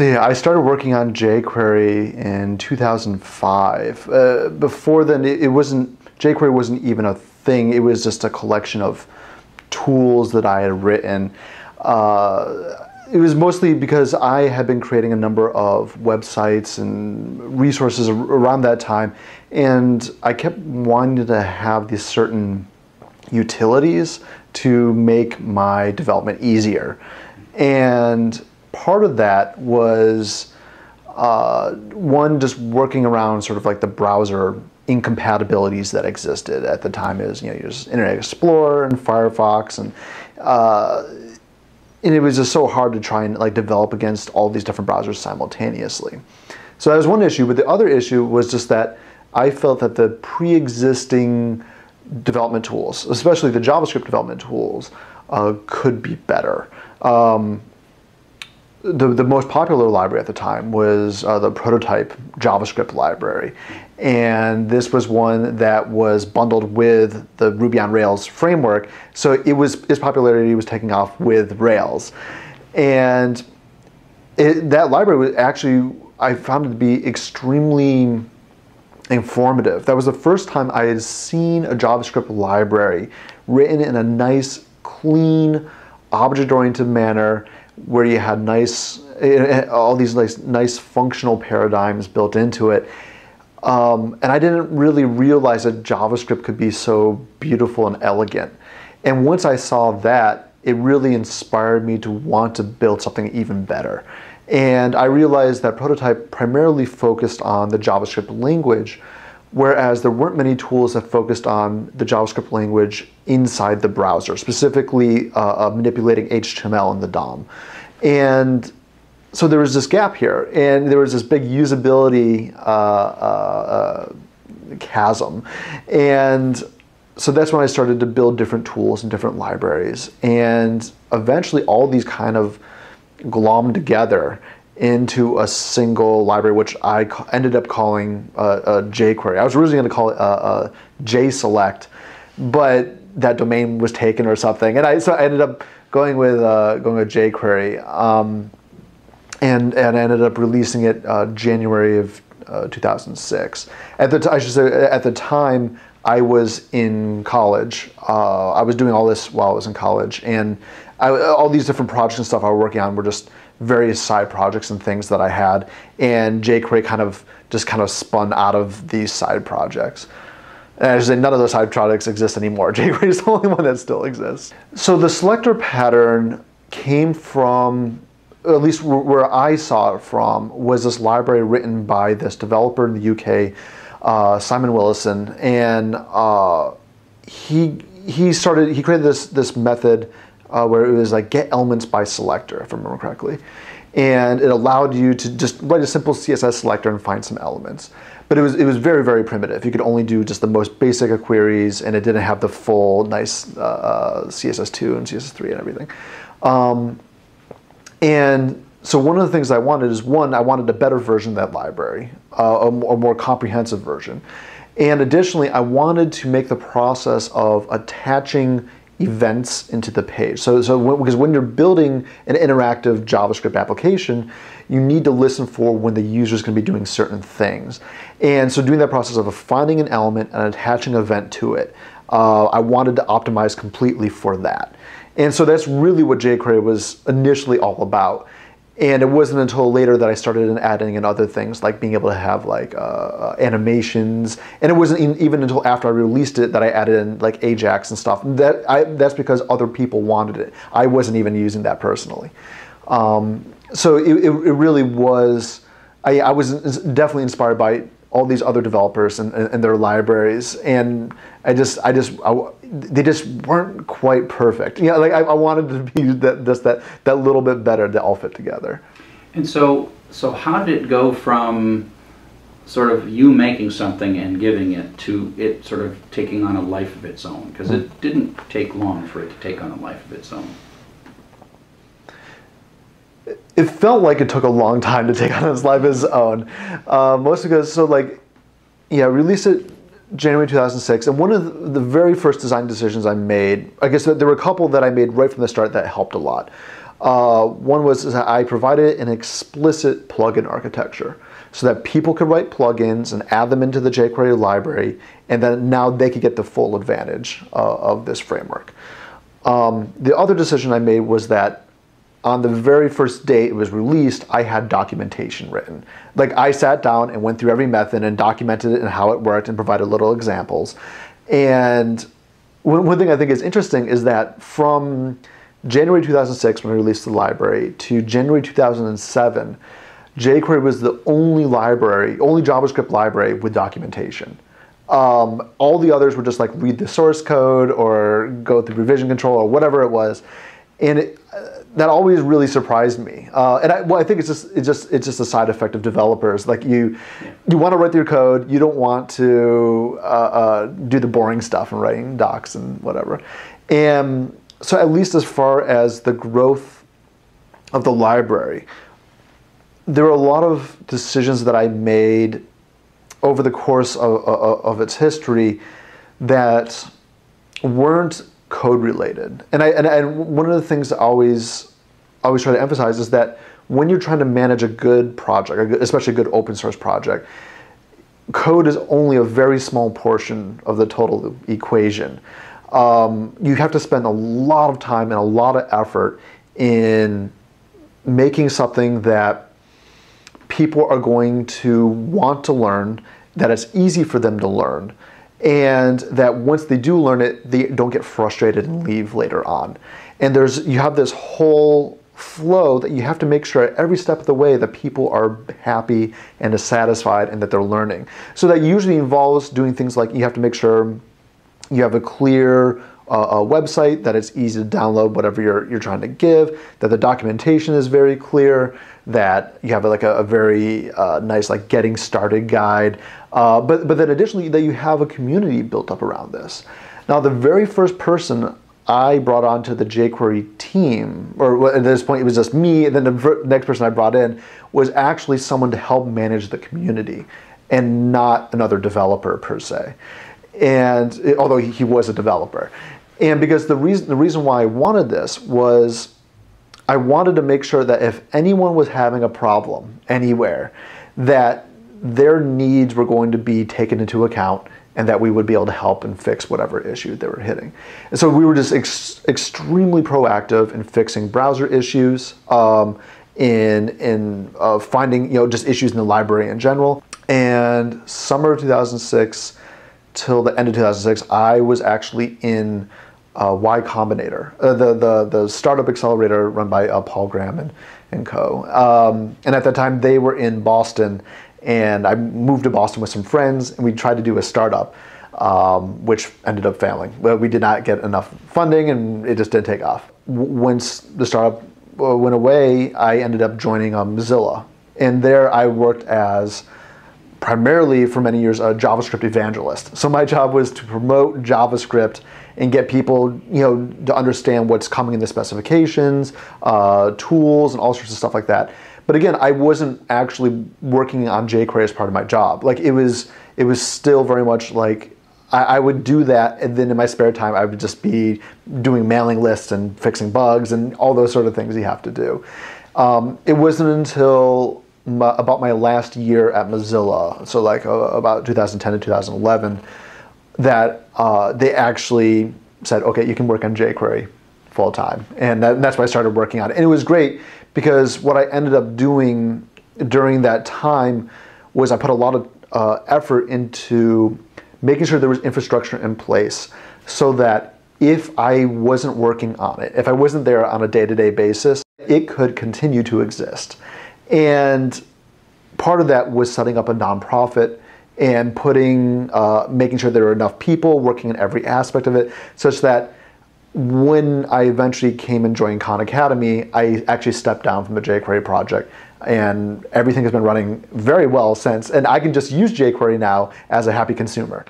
Yeah, I started working on jQuery in 2005. Uh, before then, it, it wasn't jQuery wasn't even a thing. It was just a collection of tools that I had written. Uh, it was mostly because I had been creating a number of websites and resources around that time, and I kept wanting to have these certain utilities to make my development easier. And part of that was uh, one, just working around sort of like the browser incompatibilities that existed at the time is, you know, there's Internet Explorer and Firefox and uh, and it was just so hard to try and like develop against all these different browsers simultaneously. So that was one issue, but the other issue was just that I felt that the pre-existing development tools, especially the JavaScript development tools, uh, could be better. Um, the, the most popular library at the time was uh, the prototype JavaScript library. And this was one that was bundled with the Ruby on Rails framework. So it was its popularity was taking off with Rails. And it, that library was actually, I found it to be extremely informative. That was the first time I had seen a JavaScript library written in a nice, clean, object-oriented manner where you had nice, eh, all these nice, nice functional paradigms built into it. Um, and I didn't really realize that JavaScript could be so beautiful and elegant. And once I saw that, it really inspired me to want to build something even better. And I realized that Prototype primarily focused on the JavaScript language, whereas there weren't many tools that focused on the JavaScript language inside the browser, specifically uh, uh, manipulating HTML in the DOM. And so there was this gap here, and there was this big usability uh, uh, uh chasm. And so that's when I started to build different tools and different libraries. And eventually all these kind of glommed together into a single library, which I ended up calling uh, a jQuery. I was originally going to call it a, a JSelect, but that domain was taken or something, and I so I ended up going with uh, going with jQuery, um, and and I ended up releasing it uh, January of uh, 2006. At the t- I should say at the time I was in college. Uh, I was doing all this while I was in college, and I, all these different projects and stuff I was working on were just various side projects and things that I had, and jQuery kind of just kind of spun out of these side projects. And I should say none of those side projects exist anymore. jQuery is the only one that still exists. So the selector pattern came from, at least where I saw it from, was this library written by this developer in the UK, uh, Simon Willison, and uh, he he started he created this this method uh, where it was like get elements by selector, if I remember correctly. And it allowed you to just write a simple CSS selector and find some elements. But it was, it was very, very primitive. You could only do just the most basic of queries and it didn't have the full nice uh, uh CSS2 and CSS3 and everything. Um, and so one of the things I wanted is one, I wanted a better version of that library, uh, a, a more comprehensive version. And additionally, I wanted to make the process of attaching events into the page. So, so when, because when you're building an interactive JavaScript application, you need to listen for when the user is going to be doing certain things. And so doing that process of finding an element and attaching an event to it, uh, I wanted to optimize completely for that. And so that's really what jQuery was initially all about. And it wasn't until later that I started adding in other things like being able to have like uh, uh, animations. And it wasn't even until after I released it that I added in like Ajax and stuff. That I, that's because other people wanted it. I wasn't even using that personally. Um, so it, it, it, really was. I, I was definitely inspired by all these other developers and, and, their libraries, and I just I just I, they just weren't quite perfect. You know, like I, I wanted to be that just that that little bit better to all fit together. And so so how did it go from sort of you making something and giving it to it sort of taking on a life of its own? Because it hmm. didn't take long for it to take on a life of its own. It felt like it took a long time to take on its life of its own, uh, mostly because so like, yeah, release it January 2006, and one of the very first design decisions I made, I guess there were a couple that I made right from the start that helped a lot. Uh, one was that I provided an explicit plugin architecture so that people could write plugins and add them into the jQuery library, and then now they could get the full advantage uh, of this framework. Um, the other decision I made was that on the very first day it was released, I had documentation written. Like I sat down and went through every method and documented it and how it worked and provided little examples. And one, one thing I think is interesting is that from January 2006, when I released the library, to January 2007, jQuery was the only library, only JavaScript library with documentation. Um, all the others were just like read the source code or go through revision control or whatever it was, and it, uh, that always really surprised me. Uh, and I, well, I think it's just it's just it's just a side effect of developers. Like you, you want to write your code, you don't want to uh, uh, do the boring stuff and writing docs and whatever. And so, at least as far as the growth of the library, there were a lot of decisions that I made over the course of, of, of its history that weren't code related. And I and, and one of the things I always always try to emphasize is that when you're trying to manage a good project, especially a good open source project, code is only a very small portion of the total equation. Um, you have to spend a lot of time and a lot of effort in making something that people are going to want to learn, that it's easy for them to learn, and that once they do learn it, they don't get frustrated and leave later on. And there's you have this whole flow that you have to make sure at every step of the way that people are happy and satisfied and that they're learning. So that usually involves doing things like you have to make sure you have a clear a website, that it's easy to download whatever you're, you're trying to give, that the documentation is very clear, that you have like a, a very uh, nice like getting started guide, uh, but, but then additionally that you have a community built up around this. Now the very first person I brought onto the jQuery team, or at this point it was just me, and then the next person I brought in was actually someone to help manage the community and not another developer per se. And although he was a developer. And because the reason the reason why I wanted this was I wanted to make sure that if anyone was having a problem anywhere, that their needs were going to be taken into account and that we would be able to help and fix whatever issue they were hitting. And so we were just ex- extremely proactive in fixing browser issues, um, in in uh, finding you know just issues in the library in general. And summer of 2006 till the end of 2006, I was actually in uh, Y Combinator, uh, the, the, the startup accelerator run by uh, Paul Graham and, and co. Um, and at that time, they were in Boston, and I moved to Boston with some friends, and we tried to do a startup, um, which ended up failing. We did not get enough funding, and it just didn't take off. Once the startup uh, went away, I ended up joining um, Mozilla, and there I worked as primarily for many years a JavaScript evangelist. So my job was to promote JavaScript and get people, you know, to understand what's coming in the specifications, uh, tools, and all sorts of stuff like that. But again, I wasn't actually working on jQuery as part of my job. Like it was, it was still very much like I, I would do that, and then in my spare time, I would just be doing mailing lists and fixing bugs and all those sort of things you have to do. Um, it wasn't until my, about my last year at Mozilla, so like uh, about 2010 to 2011, that uh, they actually said, okay, you can work on jQuery full time. And that, that's why I started working on it. And it was great because what I ended up doing during that time was I put a lot of uh, effort into making sure there was infrastructure in place so that if I wasn't working on it, if I wasn't there on a day to day basis, it could continue to exist. And part of that was setting up a nonprofit and putting, uh, making sure there are enough people working in every aspect of it, such that when I eventually came and joined Khan Academy, I actually stepped down from the jQuery project and everything has been running very well since. And I can just use jQuery now as a happy consumer.